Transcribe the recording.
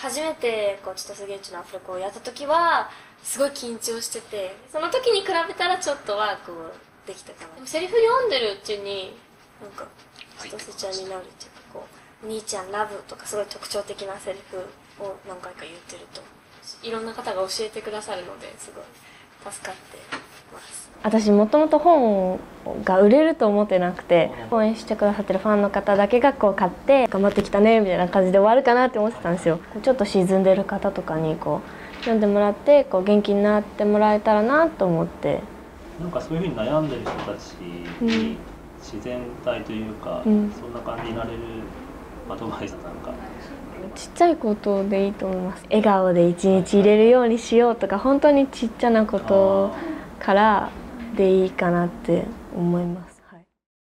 初めてこう「ちょっとすげえうちのアフレコ」をやった時はすごい緊張しててその時に比べたらちょっとはこうできたかなでもセリフ読んでるうちになんか千歳ちゃんになるっていうかこう「兄ちゃんラブ」とかすごい特徴的なセリフを何回か言ってるといろんな方が教えてくださるのですごい助かって私もともと本が売れると思ってなくて応援してくださってるファンの方だけがこう買って頑張ってきたねみたいな感じで終わるかなって思ってたんですよ。ちょっと沈んでる方とかにこう読んでもらってこう元気になってもらえたらなと思って。なんかそういうふうに悩んでる人たちに自然体というか、うん、そんな感じになれるアドバイスなんか。ちっちゃいことでいいと思います。笑顔で一日入れるようにしようとか本当にちっちゃなことからでいいかなって思います。